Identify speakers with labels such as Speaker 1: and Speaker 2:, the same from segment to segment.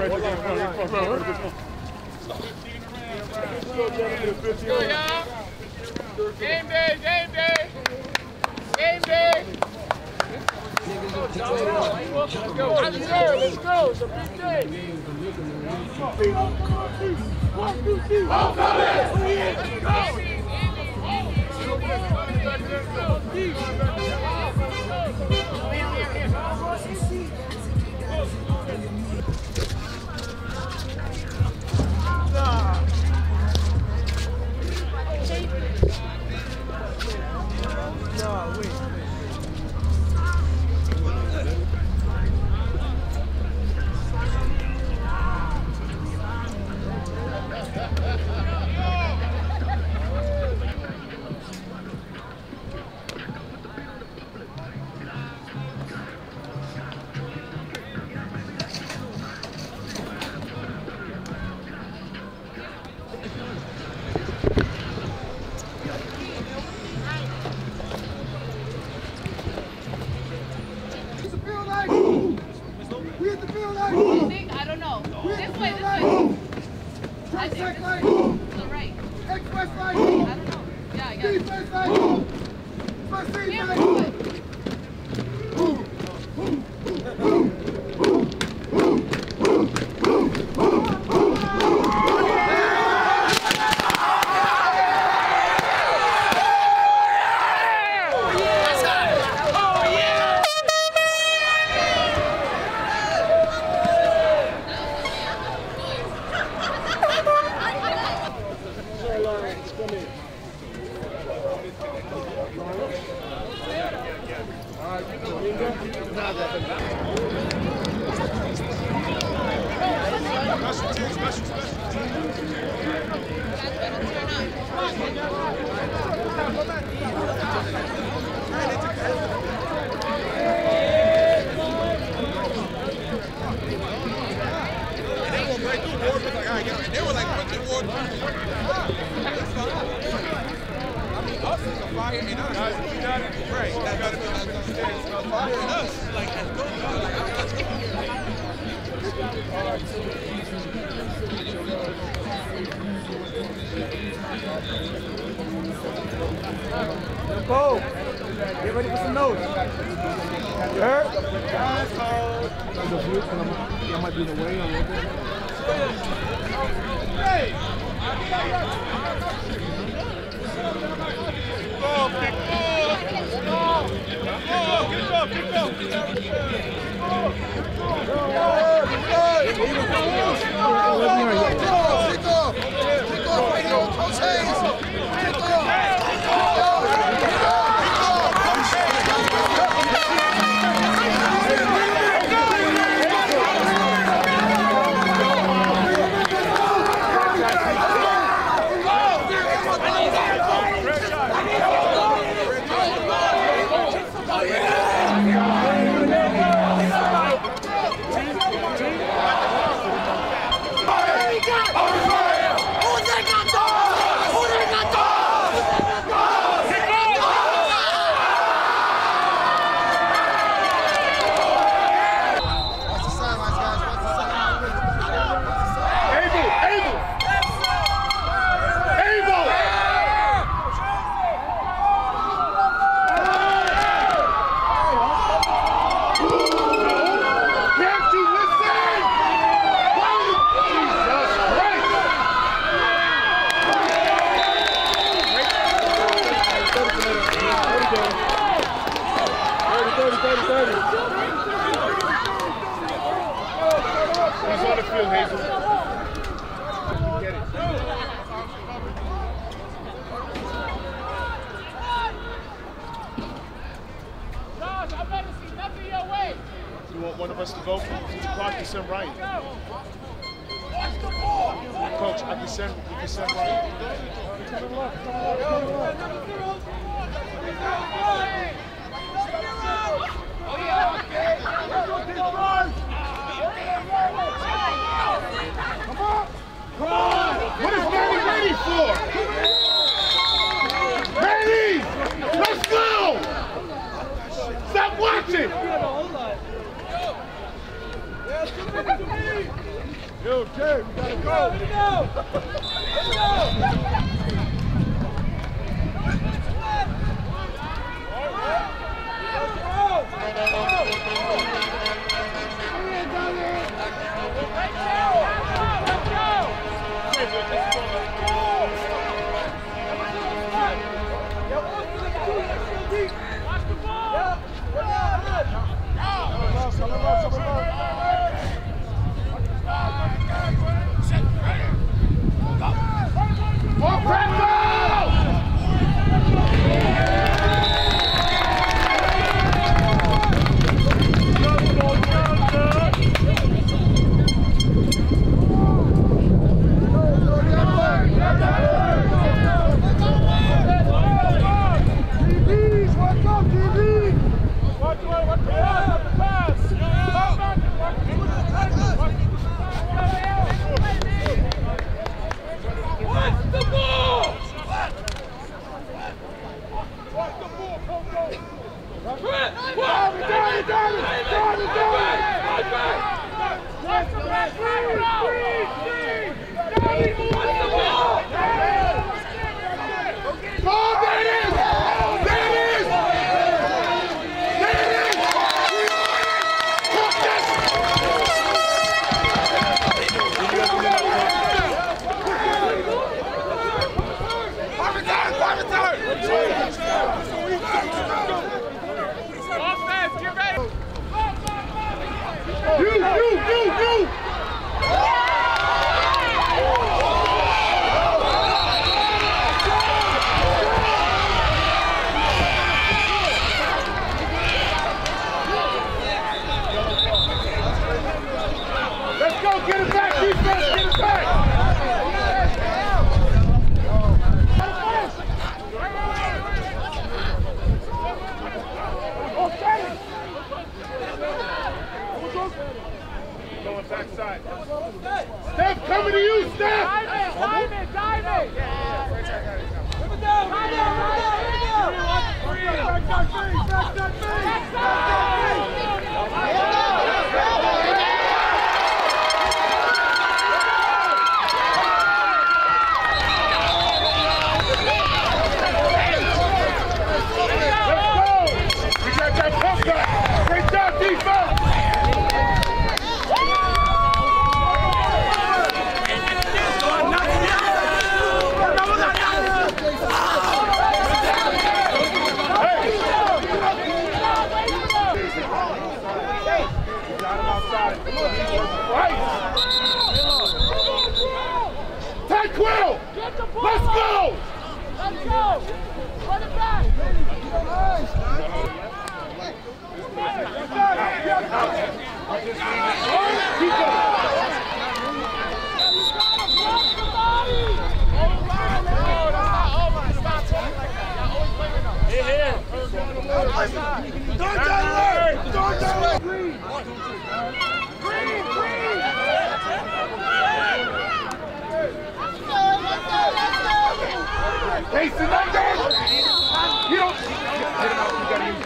Speaker 1: right there. Come on, come on. Let's go, gentlemen. 15 Go. Game day,
Speaker 2: game day. Game day. Let's
Speaker 3: It's a big day. One, two, three. No, wait. Nada.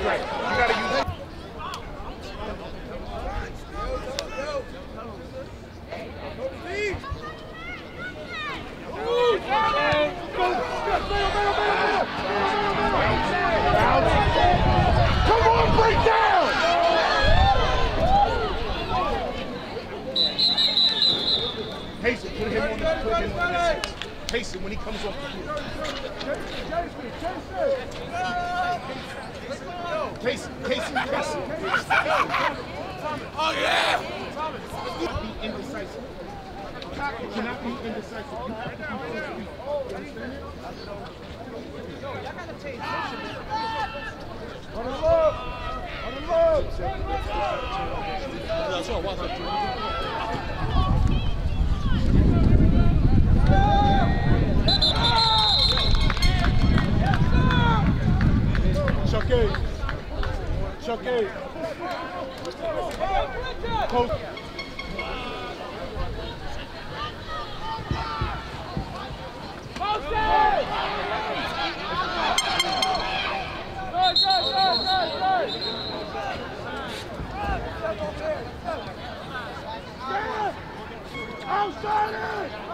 Speaker 3: straight. You gotta use it. Come on, when he
Speaker 1: comes
Speaker 3: off the
Speaker 4: field. Casey, Casey, Casey.
Speaker 3: Oh, yeah!
Speaker 5: Be indecisive. You cannot be indecisive. You have to
Speaker 4: be close to me. You understand it? On the love! On the love! That's all.
Speaker 3: Watch out. It's
Speaker 1: okay.
Speaker 4: Chuck A. Coach. Outside it!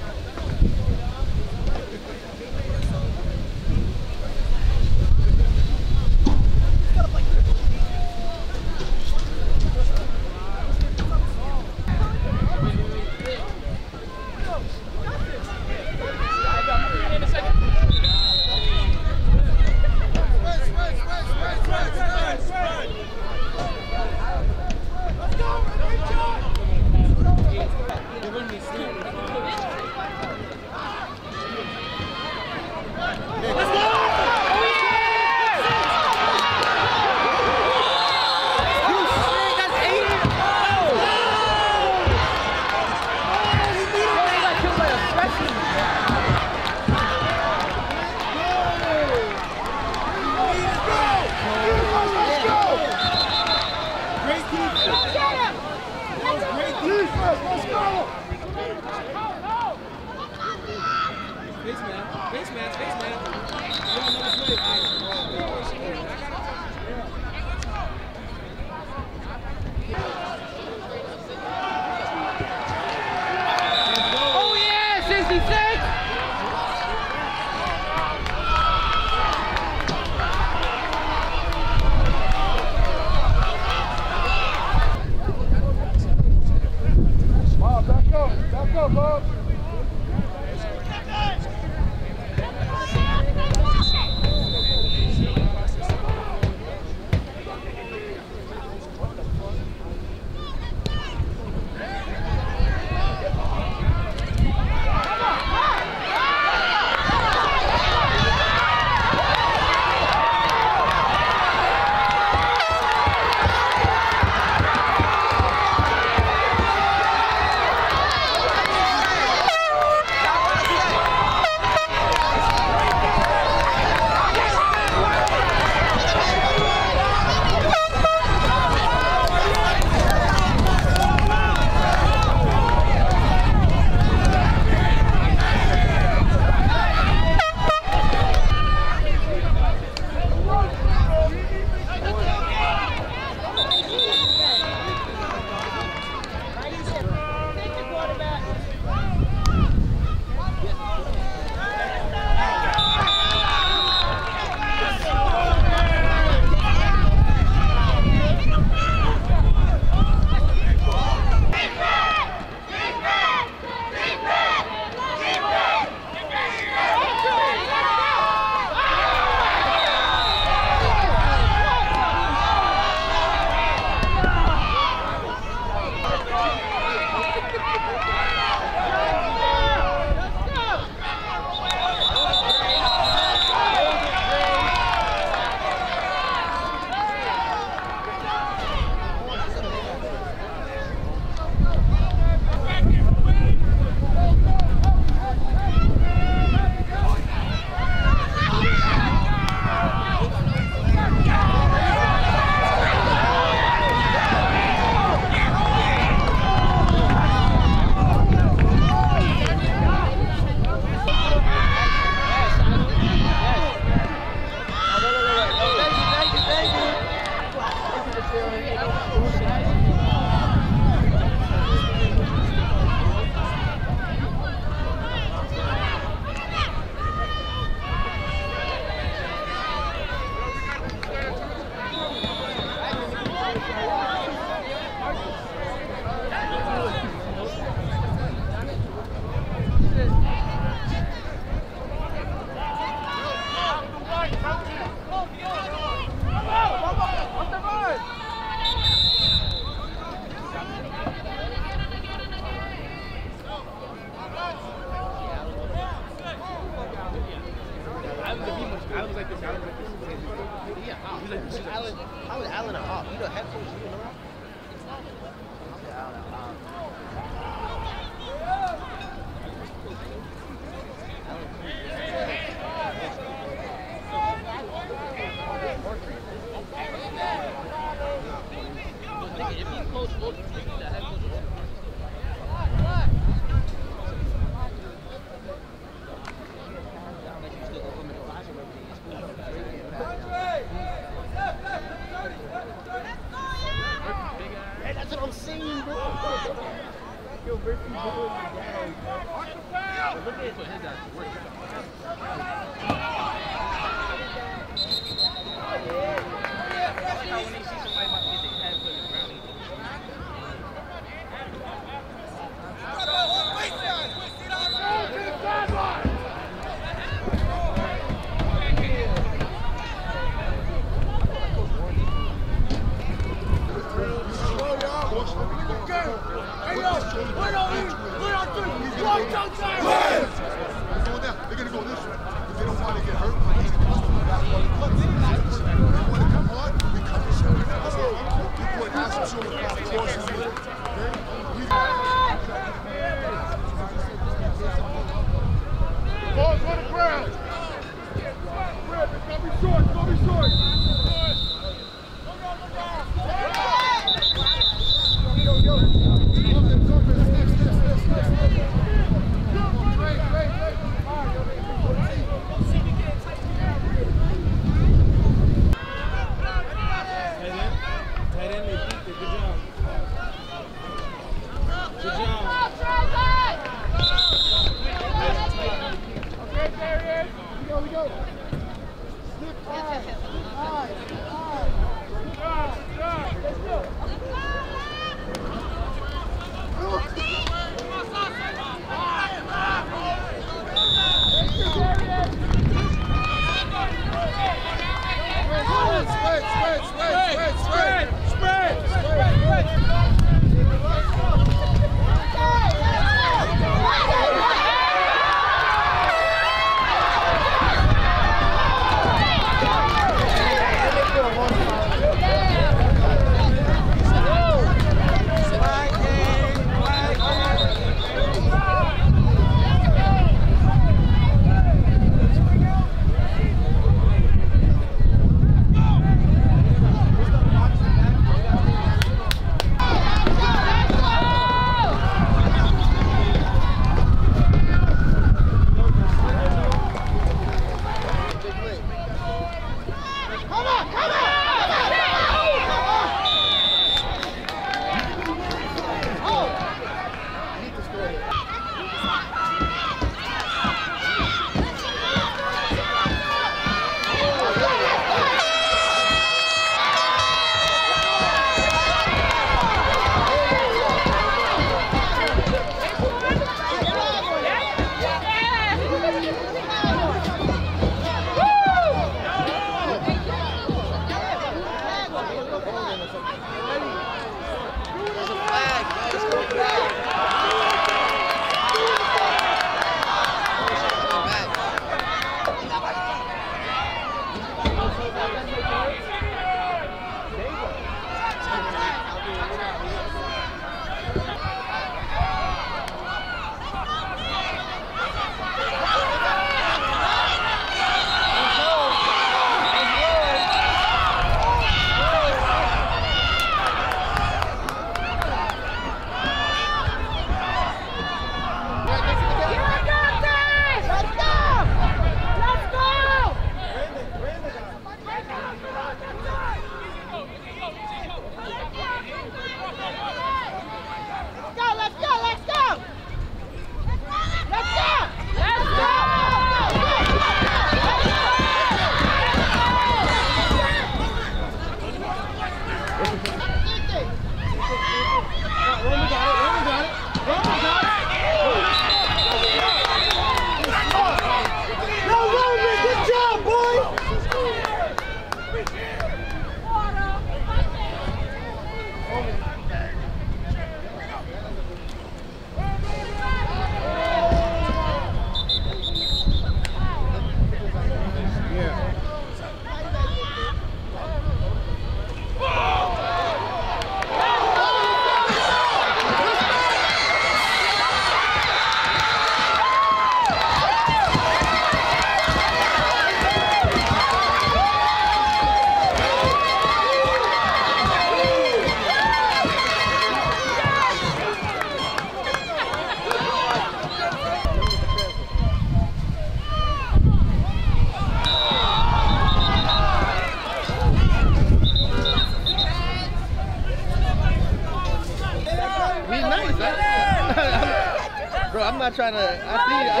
Speaker 5: trying to. I see. I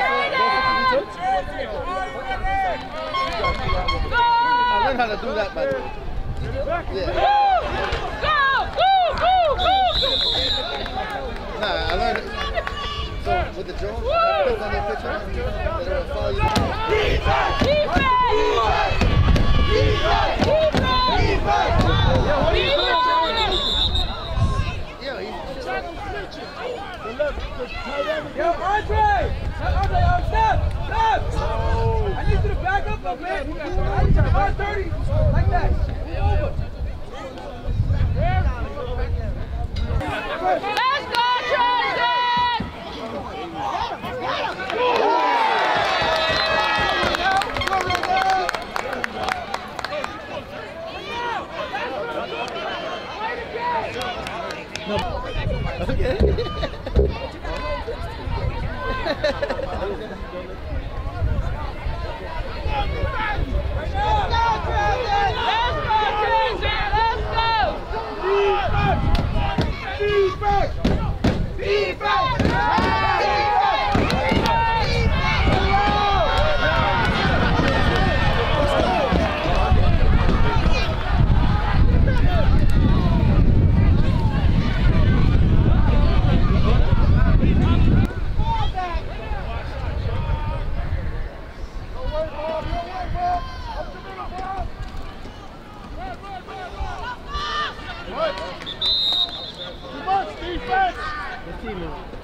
Speaker 5: saw. I learned how to do that by the way. Yeah.
Speaker 3: Yo, Andre! Andre, on step! Step! I need you to back up a bit. I need you to 30 like that. Over.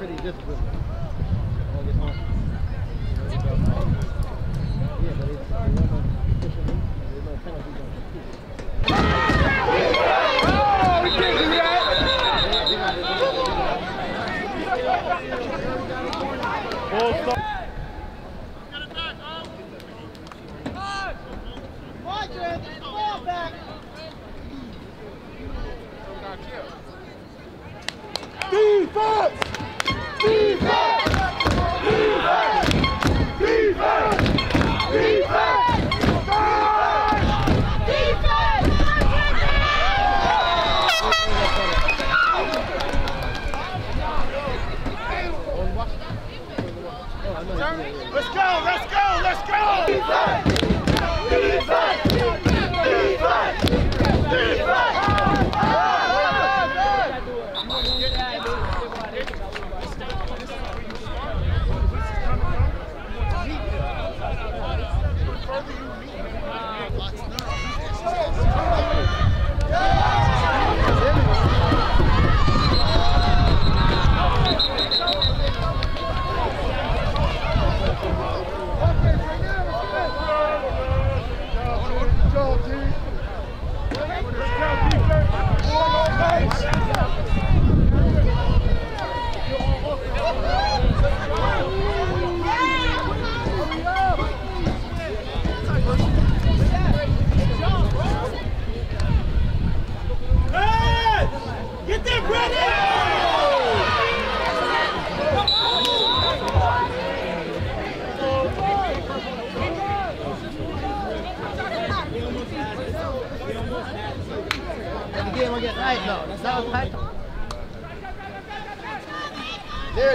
Speaker 5: pretty disciplined.